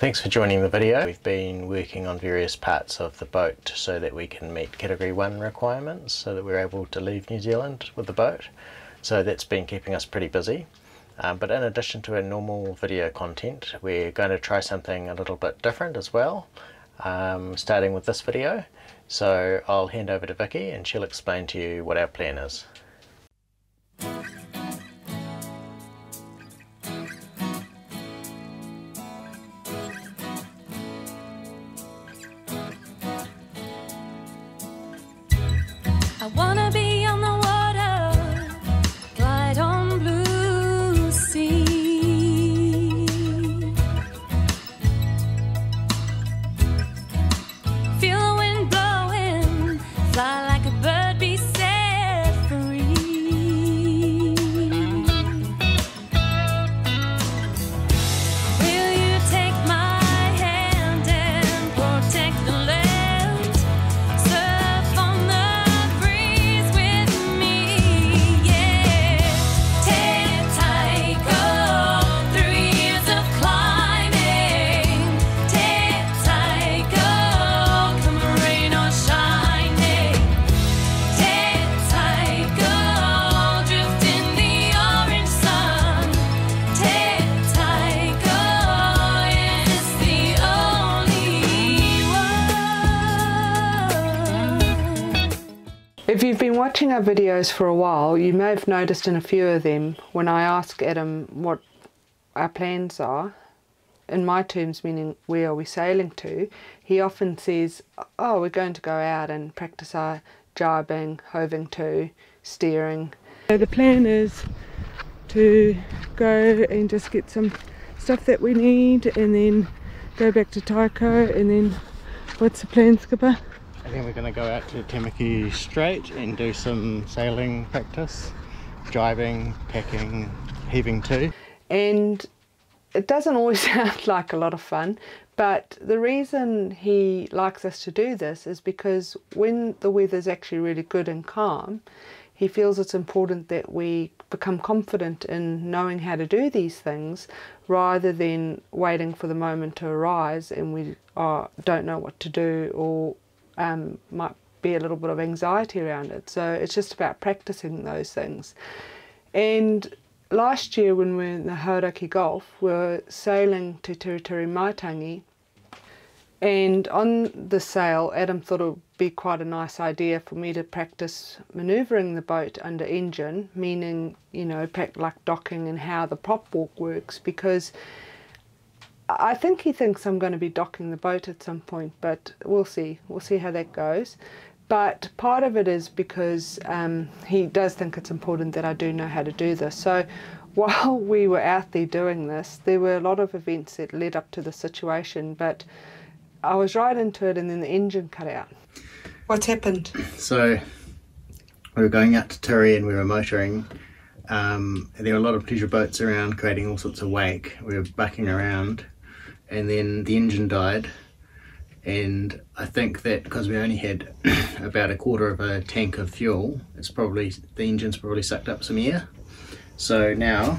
Thanks for joining the video. We've been working on various parts of the boat so that we can meet category 1 requirements so that we're able to leave New Zealand with the boat. So that's been keeping us pretty busy. Um, but in addition to our normal video content, we're going to try something a little bit different as well, um, starting with this video. So I'll hand over to Vicky and she'll explain to you what our plan is. Watching our videos for a while, you may have noticed in a few of them when I ask Adam what our plans are, in my terms meaning where are we sailing to, he often says, oh, we're going to go out and practice our jibing, hoving to, steering. So the plan is to go and just get some stuff that we need and then go back to Taiko and then what's the plan, Skipper? I think we're going to go out to Tamaki Strait and do some sailing practice, jibing, tacking, heaving to. And it doesn't always sound like a lot of fun, but the reason he likes us to do this is because when the weather's actually really good and calm, he feels it's important that we become confident in knowing how to do these things rather than waiting for the moment to arise and we uh, don't know what to do or um, might be a little bit of anxiety around it. So it's just about practicing those things. And last year when we were in the Hauraki Gulf, we were sailing to Tiritiri Matangi and on the sail, Adam thought it would be quite a nice idea for me to practice manoeuvring the boat under engine, meaning, you know, like docking and how the prop walk works, because I think he thinks I'm going to be docking the boat at some point, but we'll see. We'll see how that goes. But part of it is because um, he does think it's important that I do know how to do this. So while we were out there doing this, there were a lot of events that led up to the situation, but I was right into it and then the engine cut out. What's happened? So we were going out to Tiri and we were motoring. Um, there were a lot of pleasure boats around creating all sorts of wake. We were bucking around and then the engine died. And I think that because we only had about a quarter of a tank of fuel it's probably the engine's probably sucked up some air. So now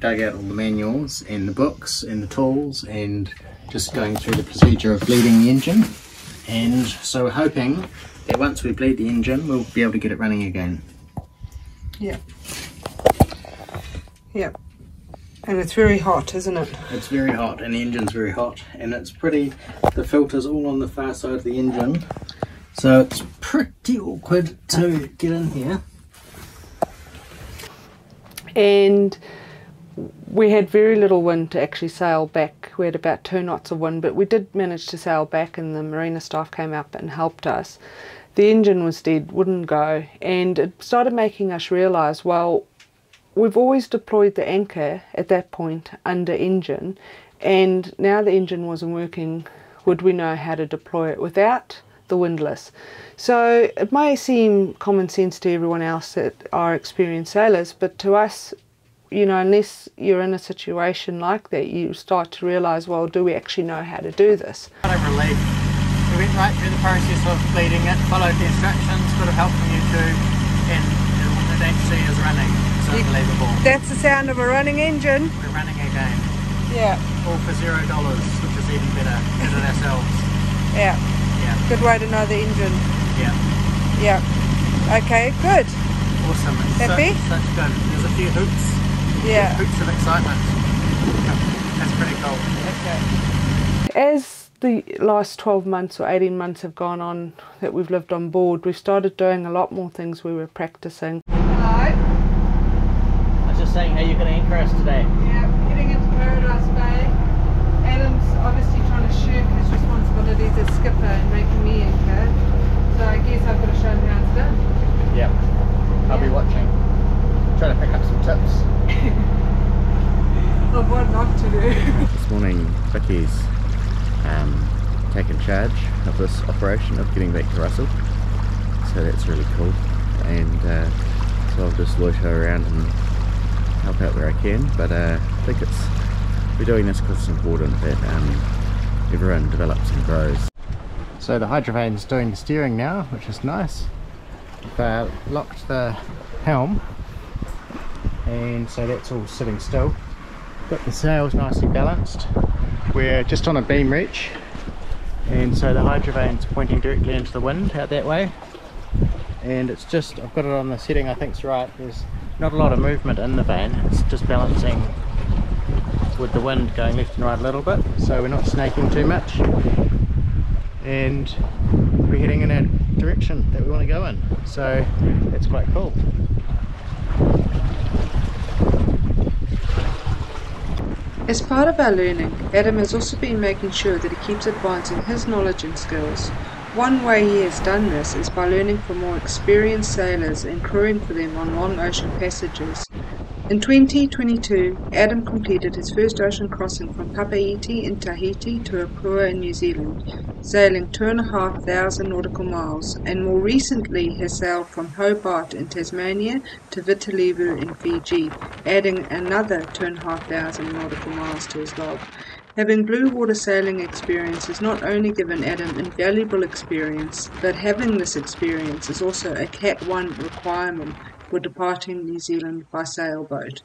dug out all the manuals and the books and the tools and just going through the procedure of bleeding the engine. And so we're hoping that once we bleed the engine we'll be able to get it running again. Yeah yeah and it's very hot, isn't it? It's very hot, and the engine's very hot, and it's pretty, the filter's all on the far side of the engine, so it's pretty awkward to get in here. And we had very little wind to actually sail back. We had about two knots of wind, but we did manage to sail back, and the marina staff came up and helped us. The engine was dead, wouldn't go, and it started making us realise, well, we've always deployed the anchor at that point under engine and now the engine wasn't working would we know how to deploy it without the windlass? So it may seem common sense to everyone else that are experienced sailors but to us you know unless you're in a situation like that you start to realize well do we actually know how to do this? Kind of we went right through the process of bleeding it followed the instructions got help from YouTube and agency is running unbelievable. That's the sound of a running engine. We're running again. Yeah, all for zero dollars, which is even better. Did it ourselves. yeah. Yeah, Good way to know the engine. yeah. Yeah. Okay, good. Awesome. It's Happy? Such, such good. There's a few hoops, Yeah. hoops of excitement. That's pretty cool. Okay. As the last 12 months or 18 months have gone on that we've lived on board, we've started doing a lot more things we were practicing. Hello. I was just saying how you're going to anchor us today. Yeah, heading into Paradise Bay. Adam's obviously trying to shirk his responsibilities as skipper and making me anchor. So I guess I've got to show him how it's done. Yep. I'll be watching. Trying to pick up some tips. Of what not to do. This morning, Vicky's um, taken charge of this operation of getting back to Russell, so that's really cool. And uh, so I'll just loiter around and help out where I can. But uh, I think it's we're doing this because it's important that um, everyone develops and grows. So the hydrovane's doing the steering now, which is nice. We've uh, locked the helm, and so that's all sitting still. Got the sails nicely balanced. We're just on a beam reach, and so the hydrovane's pointing directly into the wind out that way. And it's just, I've got it on the setting I think's right. There's not a lot of movement in the van. It's just balancing with the wind going left and right a little bit, so we're not snaking too much. And we're heading in a direction that we want to go in so that's quite cool. As part of our learning, Adam has also been making sure that he keeps advancing his knowledge and skills. One way he has done this is by learning from more experienced sailors and crewing for them on long ocean passages. In 2022, Adam completed his first ocean crossing from Papeete in Tahiti to Opua in New Zealand, sailing two and a half thousand nautical miles, and more recently has sailed from Hobart in Tasmania to Viti Levu in Fiji, adding another two and a half thousand nautical miles to his log. Having blue water sailing experience has not only given Adam invaluable experience, but having this experience is also a Cat 1 requirement for departing New Zealand by sailboat.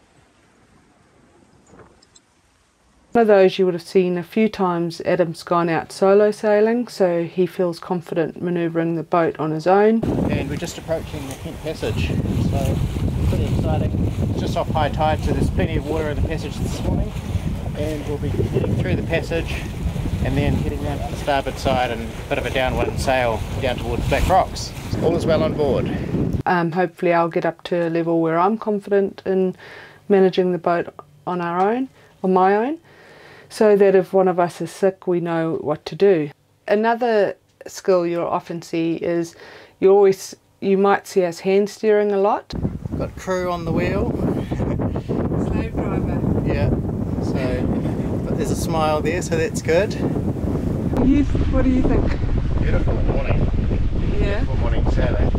One of those you would have seen a few times Adam's gone out solo sailing, so he feels confident manoeuvring the boat on his own. and we're just approaching the Kent Passage so pretty exciting it's just off high tide so there's plenty of water in the passage this morning and we'll be heading through the passage and then heading round to the starboard side and a bit of a downwind sail down towards Black Rocks all is well on board Um, hopefully, I'll get up to a level where I'm confident in managing the boat on our own, on my own, so that if one of us is sick, we know what to do. Another skill you'll often see is you always you might see us hand steering a lot. got crew on the wheel Slave driver. yeah so but there's a smile there so that's good You, what do you think? beautiful morning Yeah, beautiful morning sailing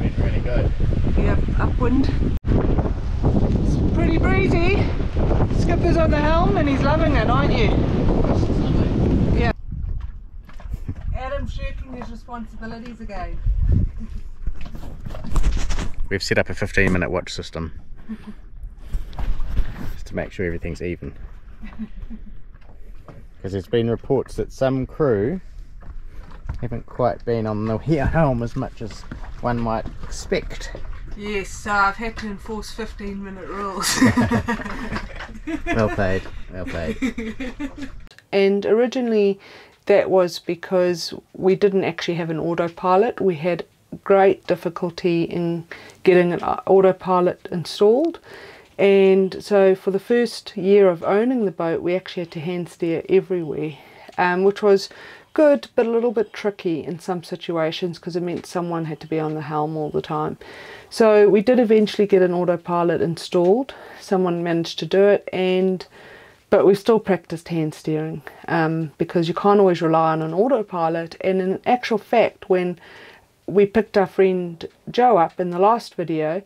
been really good yeah, upwind. It's pretty breezy. Skipper's on the helm and he's loving it, aren't you? Yeah. Adam's shirking his responsibilities again. We've set up a 15 minute watch system just to make sure everything's even. Because there's been reports that some crew haven't quite been on the helm as much as one might expect. Yes, so I've had to enforce 15 minute rules. Well played, well played. And originally, that was because we didn't actually have an autopilot. We had great difficulty in getting an uh, autopilot installed. And so, for the first year of owning the boat, we actually had to hand steer everywhere, um, which was good but a little bit tricky in some situations because it meant someone had to be on the helm all the time. So, we did eventually get an autopilot installed. Someone managed to do it, and but we've still practiced hand steering um, because you can't always rely on an autopilot. And in actual fact, when we picked our friend Joe up in the last video,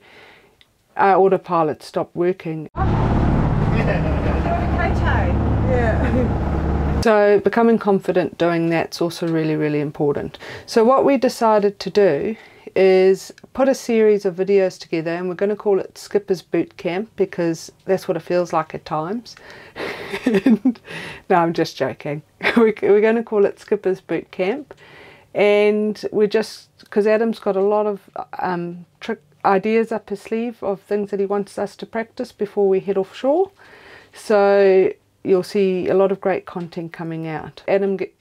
our autopilot stopped working. yeah. So becoming confident doing that's also really, really important. So what we decided to do is put a series of videos together and we're going to call it Skipper's Boot Camp because that's what it feels like at times. no, I'm just joking. We're going to call it Skipper's Boot Camp and we're just, because Adam's got a lot of um, trick ideas up his sleeve of things that he wants us to practice before we head offshore. So you'll see a lot of great content coming out. Adam get,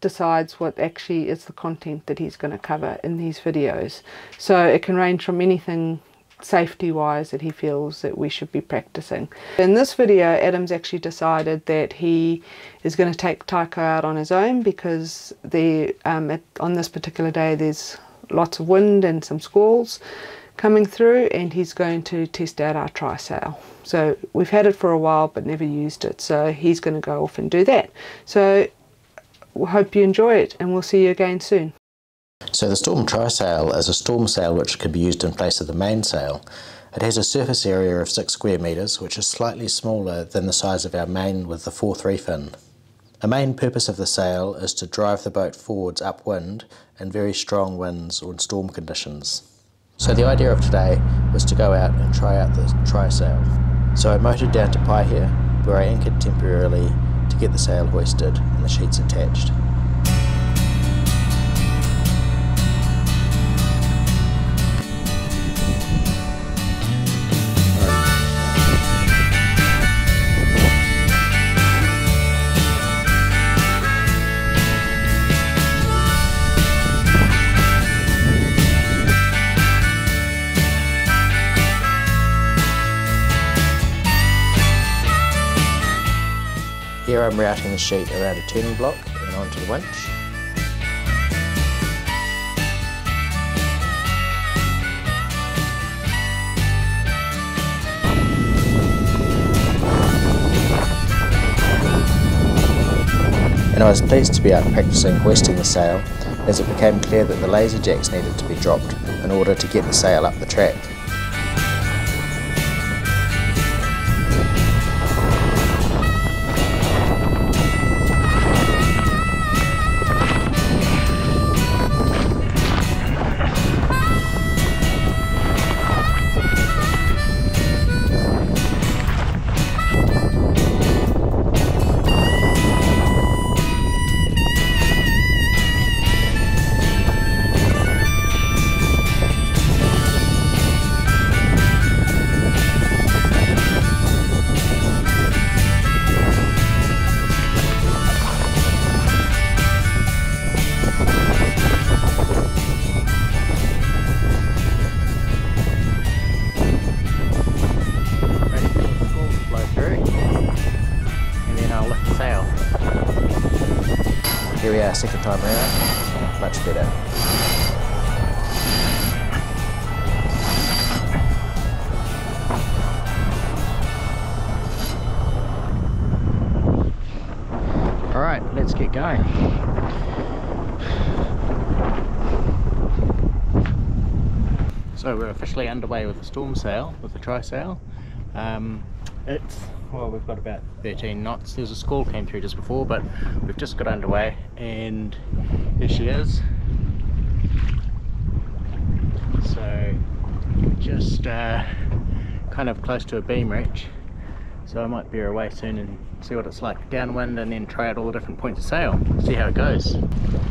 decides what actually is the content that he's going to cover in these videos. So it can range from anything safety wise that he feels that we should be practicing. In this video Adam's actually decided that he is going to take Taiko out on his own because the um, at, on this particular day there's lots of wind and some squalls coming through and he's going to test out our trysail. So we've had it for a while but never used it so he's going to go off and do that. So we hope you enjoy it and we'll see you again soon. So the Storm Trysail is a storm sail which can be used in place of the mainsail. It has a surface area of 6 square metres which is slightly smaller than the size of our main with the 4-3 fin. A main purpose of the sail is to drive the boat forwards upwind in very strong winds or in storm conditions. So the idea of today was to go out and try out the trysail. So I motored down to Paihia where I anchored temporarily to get the sail hoisted and the sheets attached. Here I'm routing the sheet around a turning block and onto the winch. And I was pleased to be out practicing hoisting the sail as it became clear that the lazy jacks needed to be dropped in order to get the sail up the track. So we're officially underway with the storm sail, with the trysail. Um, it's, well we've got about 13 knots. There's a squall came through just before but we've just got underway and here she is. So just uh, kind of close to a beam reach so I might veer away soon and see what it's like downwind and then try out all the different points of sail, see how it goes.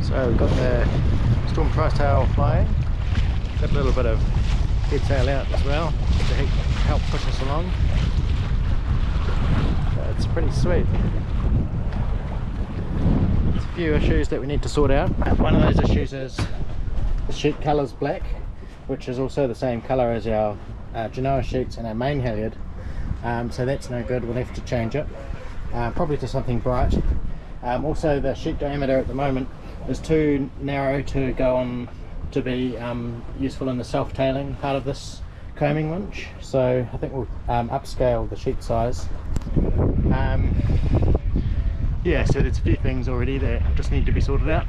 So we've got the storm trysail flying, got a little bit of head sail out as well to help push us along. It's pretty sweet. There's a few issues that we need to sort out. One of those issues is the sheet colour's black, which is also the same colour as our uh, Genoa sheets and our main halyard um, so that's no good, we'll have to change it uh, probably to something bright um, also the sheet diameter at the moment is too narrow to go on to be um, useful in the self-tailing part of this coaming winch. So I think we'll um, upscale the sheet size. Um, yeah so there's a few things already that just need to be sorted out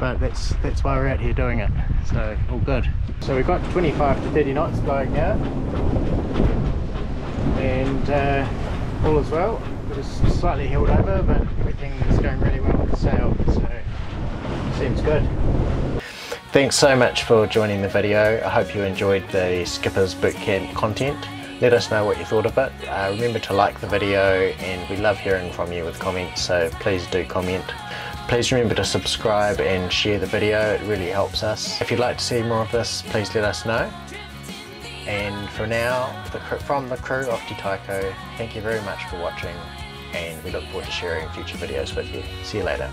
but that's that's why we're out here doing it. So all good. So we've got 25 to 30 knots going now and uh, all as well. It was slightly held over, but everything is going really well with the sail, so seems good. Thanks so much for joining the video. I hope you enjoyed the Skippers Bootcamp content. Let us know what you thought of it. Uh, remember to like the video and we love hearing from you with comments so please do comment. Please remember to subscribe and share the video, it really helps us. If you'd like to see more of this, please let us know. And for now, the, from the crew of Te thank you very much for watching and we look forward to sharing future videos with you. See you later.